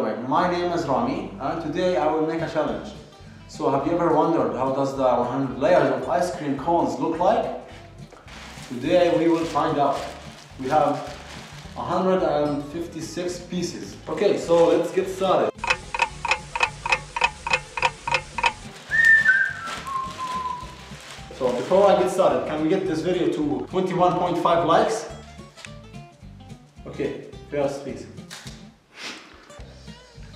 My name is Rami and today I will make a challenge. So have you ever wondered how does the 100 layers of ice cream cones look like? Today we will find out. We have 156 pieces. Okay, so let's get started. So before I get started, can we get this video to 21.5 likes? Okay, first please.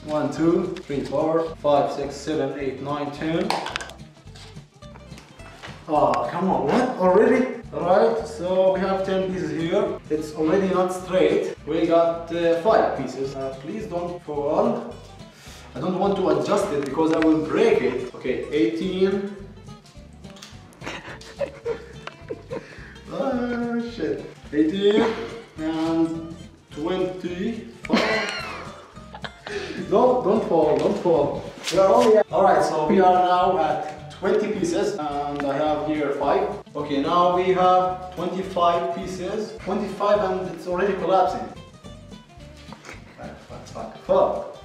1, 2, 3, 4, 5, 6, 7, 8, 9, 10. Oh, come on, what? Already? Alright, so we have 10 pieces here. It's already not straight. We got uh, 5 pieces. Uh, please don't fall. I don't want to adjust it because I will break it. Okay, 18. oh, shit. 18. Fall. We are Alright, so we are now at 20 pieces and I have here 5. Okay, now we have 25 pieces. 25 and it's already collapsing. Fuck, fuck, fuck, fuck.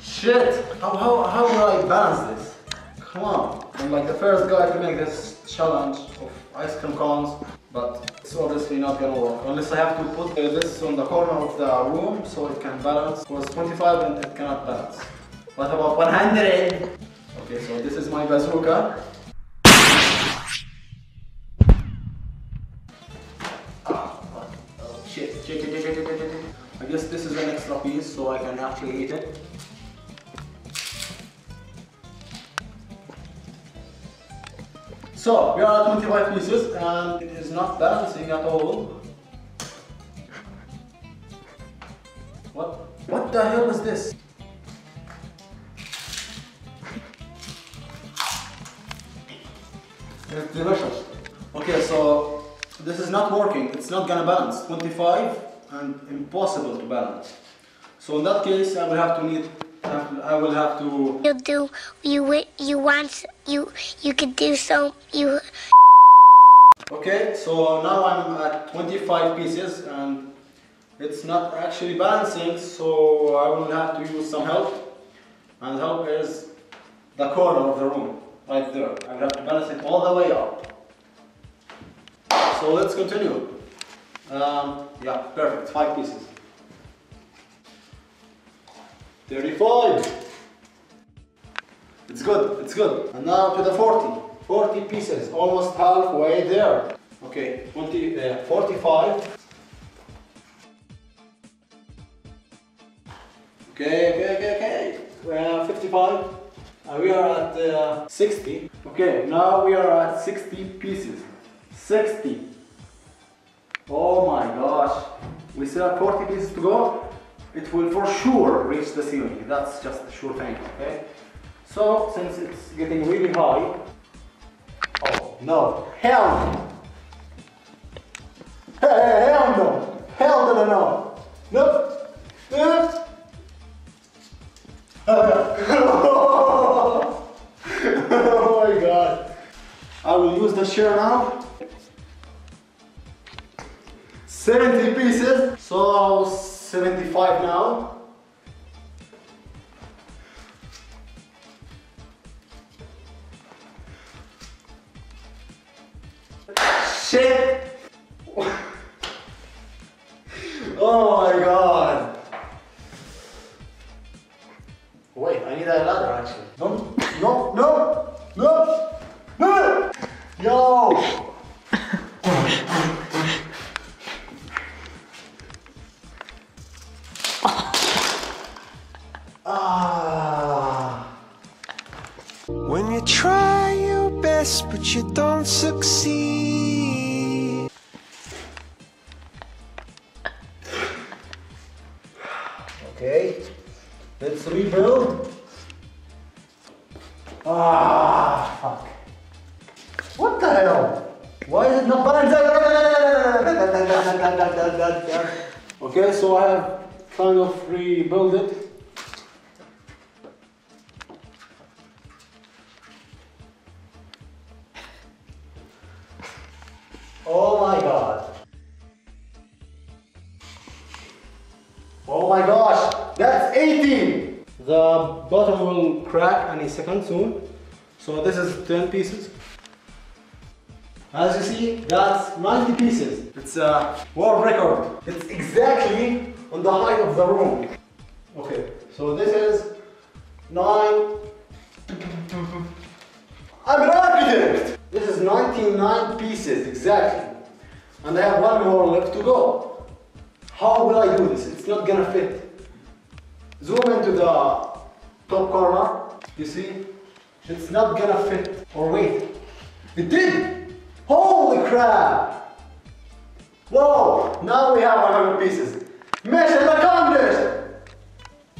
Shit! How, how, how will I balance this? Come on. I'm like the first guy to make this challenge of ice cream cones, but it's obviously not gonna work. Unless I have to put uh, this on the corner of the room so it can balance. Because 25 and it cannot balance. What about 100? Okay, so this is my bazooka. Ah, oh, shit. I guess this is an extra piece so I can actually eat it. So, we are at 25 pieces and it is not balancing at all. What? What the hell is this? It's delicious. Okay, so this is not working. It's not gonna balance. 25 and impossible to balance. So in that case, I will have to need. I will have to. You do you you want you you could do so you. Okay, so now I'm at 25 pieces and it's not actually balancing, so I will have to use some help. And help is the corner of the room right there. Balance it all the way up. So let's continue. Um, yeah, perfect, five pieces. 35. It's good, it's good. And now to the 40. 40 pieces, almost halfway there. Okay, 20, uh, 45. Okay, okay, okay, okay. Uh, 55. We are at uh, 60. Okay, now we are at 60 pieces. 60. Oh my gosh. We still have 40 pieces to go. It will for sure reach the ceiling. That's just a sure thing, okay? So, since it's getting really high... Oh, no. Hell no! Hell no! Hell no, no, no! Shear now. 70 pieces. So 75 now. Shit! Yo! ah. When you try your best but you don't succeed. Okay, let's rebuild. Ah, Okay, so I have kind of rebuild it. Oh my god. Oh my gosh, that's 18! The bottom will crack any second soon. So this is 10 pieces. As you see, that's 90 pieces. It's a world record. It's exactly on the height of the room. Okay, so this is nine. I'm an architect! This is 99 pieces, exactly. And I have one more left to go. How will I do this? It's not gonna fit. Zoom into the top corner. You see? It's not gonna fit. Or wait. It did! Crap! Whoa! Now we have 100 pieces. Mission accomplished!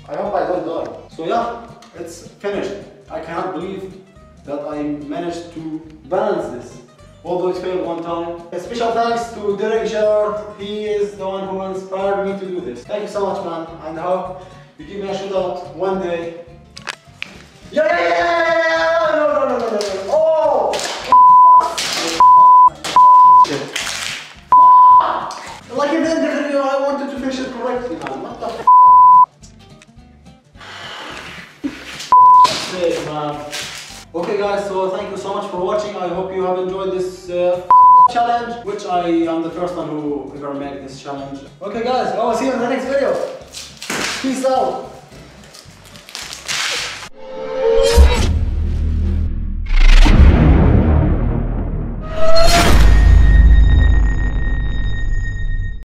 I hope I don't die. So yeah, it's finished. I cannot believe that I managed to balance this. Although it failed one time. A special thanks to Derek Gerard. He is the one who inspired me to do this. Thank you so much, man. And I hope you give me a shout out one day. Yeah, Man. Okay guys, so thank you so much for watching. I hope you have enjoyed this uh, challenge, which I am the first one who ever made this challenge. Okay guys, I will see you in the next video. Peace out.